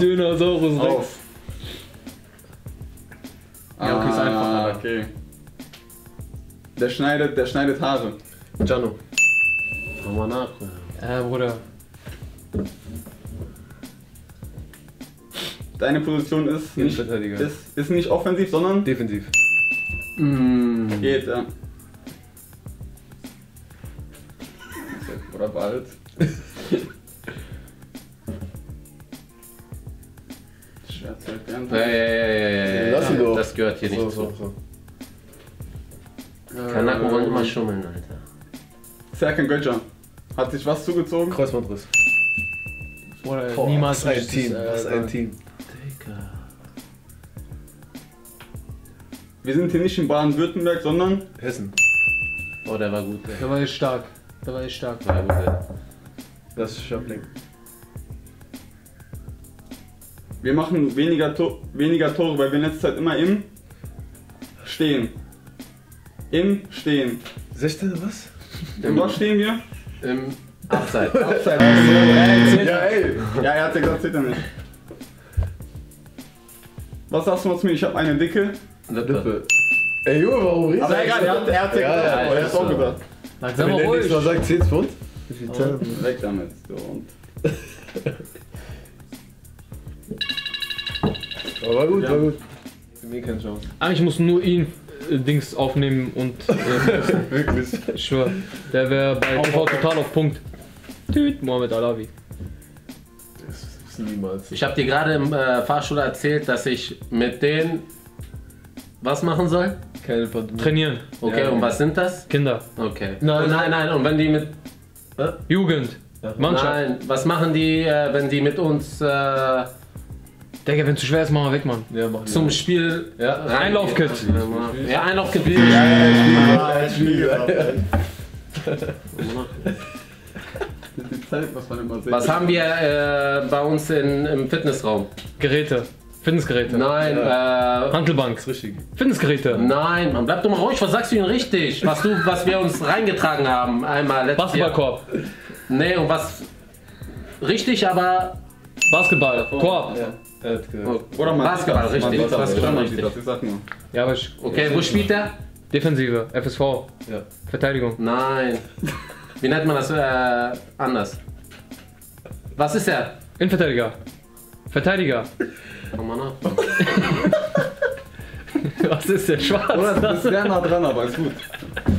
Dinosaurus Rex. Auf. Ja, okay, ist Ah, einfacher. Okay. Der schneidet, der schneidet Haare. Jano. Mach mal nach. Ja, Bruder. Deine Position ist nicht, ist, ist nicht offensiv, sondern Defensiv. Mm. geht, ja. Lass ihn ja. doch. Das gehört hier So, nicht so, zu. so. Kanaken wollen immer schummeln, Alter. Serkan Gökcan. Hat sich was zugezogen? Kreuzbandriss. Boah, niemals was ein Team. das, Was äh, ein Team. Digga. Wir sind hier nicht in Baden-Württemberg, sondern Hessen. Oh, der war gut, ey. Da war ich stark. Da war ich stark. Der war gut, ey. Das ist Schabling. Wir machen weniger, Tor, weniger Tore, weil wir in letzter Zeit immer im Stehen. Im Stehen. 16. was? Im was stehen wir? Im Abseits. Abseits. Ja, ey. Ja, er hat ja gesagt, zählt er nicht. Was sagst du zu mir? Ich habe eine dicke. Lippe. Ey, Junge, warum redest Aber egal, er hat, er hat ja Ja, gesagt, ja, aber er hat auch gesagt. Sag Wenn mal der ruhig. nächste Mal sagt 10 Pfund. Weg damit. So, Aber war gut, Ja. war gut. Für mich keine Chance. Eigentlich muss nur ihn äh, Dings aufnehmen und äh, Wirklich. ich schwör, der wäre bei TV total auf Punkt. Tüt, Mohamed Alawi. Das ist niemals. Ich habe dir gerade im äh, Fahrstuhl erzählt, dass ich mit denen was machen soll. Keine Pandemie. Trainieren. Okay, Ja, und ja. was sind das? Kinder. Okay. Nein, nein, nein, und wenn die mit. Jugend. Mannschaft. Nein, was machen die, äh, wenn die mit uns äh, Digga, wenn zu schwer ist, machen wir weg, Mann. Ja, mach zum Spiel Ja. Einlaufkit. Ja, Einlaufkit. Ja, das ist die Zeit, was haben wir äh, bei uns in, im Fitnessraum? Geräte. Fitnessgeräte. Nein, äh, Handelbank. Das ist richtig. Fitnessgeräte. nein, man bleibt doch mal ruhig, was sagst du denn richtig? Was, du, was wir uns reingetragen haben, einmal letztes. Basketballkorb. Nee, und was richtig, aber Basketball. Korb. Ja. Er. Oder man Basketball, sieht das, man richtig, sieht das, Basketball, man richtig. sieht das, Ich sag nur. Ja, aber ich. okay, wo spielt der? Defensive. FSV. Ja. Verteidigung. Nein. Wie nennt man das äh, anders? Was ist er? Innenverteidiger. Verteidiger. Komm mal nach. Was ist der? Schwarz. Oder, du bist sehr nah dran, aber ist gut.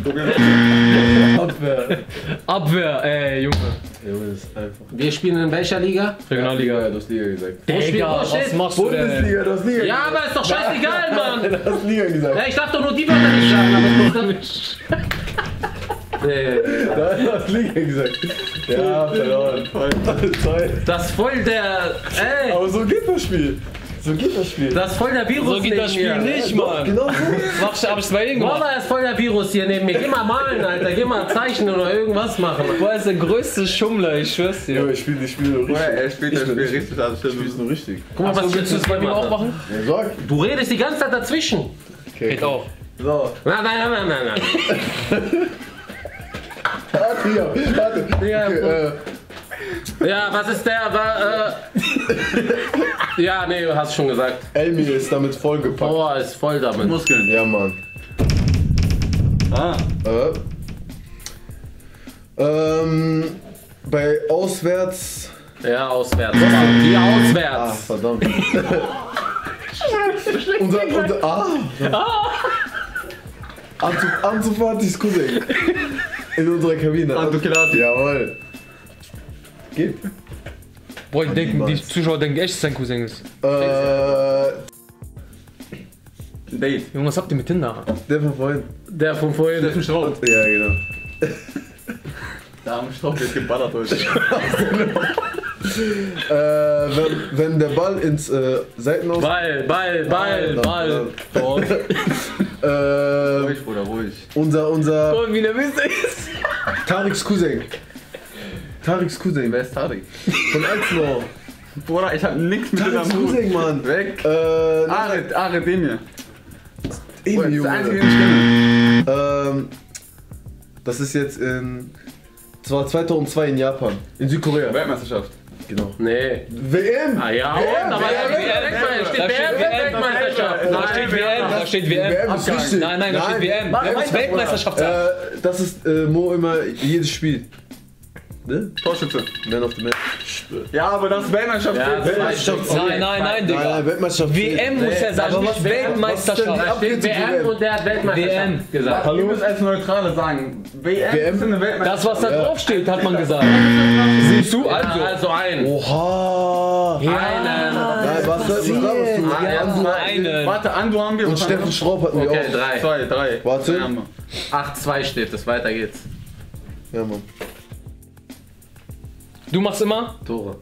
Abwehr. Abwehr, ey, Junge. Junge, das ist einfach. Wir spielen in welcher Liga? Regionalliga. Ja, du hast Liga gesagt. Wo was steht? machst du denn? Bundesliga, du hast Liga Ja, aber ist doch scheißegal, Mann! Du hast Liga gesagt. Ja, ich darf doch nur die Wörter nicht sagen, aber ich muss dann... Nee, Du hast Liga gesagt. Ja, verloren. Das ist voll der... Ey! Aber so geht das Spiel. So geht das Spiel. Das ist voll der Virus So geht das Spiel mir. nicht, Mann. Genau so. Mach ich, hab ich's bei ihm gemacht. Mama ist voll der Virus hier neben mir. Geh mal malen, Alter. Geh mal zeichnen oder irgendwas machen. Boah, ist der größte Schummler, ich schwör's Ja, dir. ich spiele das Spiel nur richtig. Oder er spielt das Spiel richtig, also Ich spiele stimmt. nur richtig. Guck mal, was Willst du jetzt es bei mir auch mache. machen? Ja, sag. Du redest die ganze Zeit dazwischen. Okay. Geht auch. So. Nein, nein, nein, nein, nein. Warte, hier. Warte. Ja, Okay, äh, Ja, was ist der? War, äh... Ja, nee, du hast schon gesagt. Elmi ist damit vollgepackt. Boah, ist voll damit. Muskeln. Ja, Mann. Ah, Äh. Ähm, bei auswärts. Ja, auswärts. Hier Ah, auswärts. verdammt. unser, unser, ah. Anzu, Anzu Fatis Cousin. In unserer Kabine. Antu Kelati. Jawohl. Geht. Boah, die, denken, die. Zuschauer denken echt, dass sein Cousin ist. Äh, Date. Junge, was habt ihr mit Tinder? der von vorhin. Der von vorhin. Steffen Schraub. Ja, genau. Da am Stock wird geballert heute. Äh, wenn, wenn der Ball ins äh, Seitenaus. Ball, Ball, Ball, Ball. Äh, Ruhig, Bruder, ruhig. unser, unser Boah, wie nervös er ist. Tariks Cousin. Tariks Cousin. Wer ist Tari? Von Alzenau. Bruder, ich hab nix mit Tariks Hut. Cousin, Mann. Weg. Äh, Are, Are, den hier. Emi, Bruder, das ist der Junge. einzige, den ich kenne. Ähm, das ist jetzt in. Das war 2002 in Japan. In Südkorea. Weltmeisterschaft. Genau. Nee. WM! Ah ja, aber da steht steht WM, WM. Da steht WM, da steht WM. WM ist richtig. Nein, nein, da steht WM. WM ist Weltmeisterschaft. Äh, das ist äh, Mo immer jedes Spiel. Ne? Torschütze. Man of the Match. Ja, aber das ist Weltmeisterschaft. Ja. Weltmeisterschaft. Nein, nein, nein, Nein, Digga. nein, Weltmeisterschaft. WM muss er sagen, Aber nicht Weltmeisterschaft. WM und der hat Weltmeisterschaft WM. gesagt. Ihr müsst als Neutrale sagen. WM, WM? ist eine Weltmeisterschaft. Das, was da Ja. drauf steht, hat man gesagt. Siehst du? Also, Also. also ein. Oha! Einen. Nein, was was laberst du? Ja, zwei. Einen. Warte, Andu haben wir. Und Steffen wir? Schraub hatten wir Okay, auch. drei. Zwei, drei. Warte. Drei haben wir. 8-2 steht es, weiter geht's. Ja, Mann. Du machst immer Tore.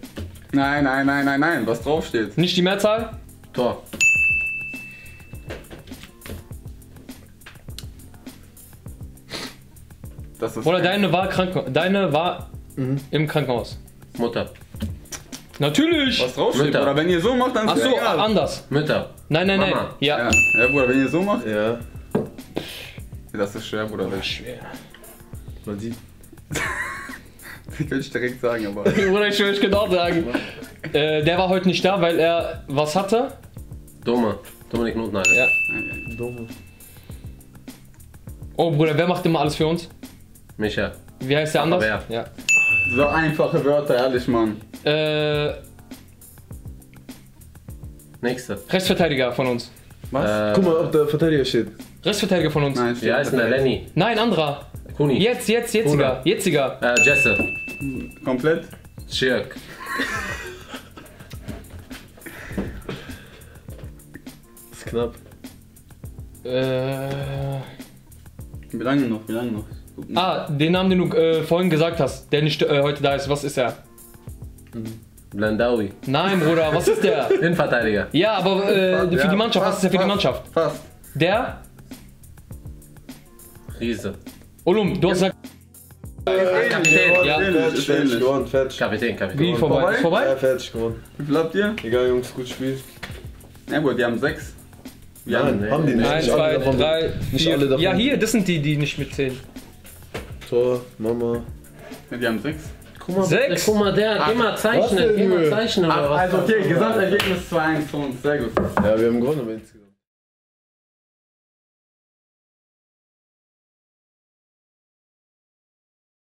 Nein, nein, nein, nein, nein. Was draufsteht. nicht die Mehrzahl. Tor. Das ist. Oder deine war krank. Deine war im Krankenhaus. Mutter. Natürlich. Was draufsteht. Mütter. Oder wenn ihr so macht, dann ist Ach so, egal. anders. Mütter. Nein, nein, nein. Mama. Ja. Ja. ja, Bruder, wenn ihr so macht. Ja, Das ist schwer, Bruder. Das Schwer. man sieht. könnte ich direkt sagen, aber. Bruder, ich will genau sagen. Äh, der war heute nicht da, weil er was hatte. Dome. Dominik Notnagel. Ja. Dumme. Oh Bruder, wer macht immer alles für uns? Micha. Wie heißt der anders? wer? Ja. So einfache Wörter, ehrlich, Mann. Äh, Nächste. Rechtsverteidiger von uns. Was? Äh, Guck mal, ob der Verteidiger steht. Rechtsverteidiger von uns. Nein, wie heißt denn der Lenny? Nein, anderer. Kuni. Jetzt, jetzt, jetziger. Jetziger. Äh, Jesse. Komplett? Schirk. ist knapp. Äh, Wie lange noch? Wie lange noch? Ah, den Namen, den du äh, vorhin gesagt hast, der nicht äh, heute da ist. Was ist er? Blandawi. Nein, Bruder, was ist der? Innenverteidiger. Ja, aber äh, für Ja, die Mannschaft, was ist der für die fast, Mannschaft? Fast. Der? Riese. Olum, du hast gesagt, Kapitän. Ja. Fertig, fertig, gewonnen, fertig. Kapitän, Kapitän. wie vorbei? Vorbei? Ist vorbei? Ja, fertig, gewonnen. Wie viel habt ihr? Egal, Jungs, gut Spiel. Ja gut, die haben sechs. Wir Nein, haben, die nicht. Eins, zwei, davon. drei, Nicht vier. alle davon. Ja, hier, das sind die, die nicht mitzählen. Tor, Mama. ja, die haben sechs. Guck mal, Sechs. guck mal, der, geh mal Was zeichnen, denn, geh mal Junge? zeichnen. oder was? Also okay, Gesamtergebnis 2-1 für uns. Sehr gut. Ja, wir haben gewonnen, aber insgesamt.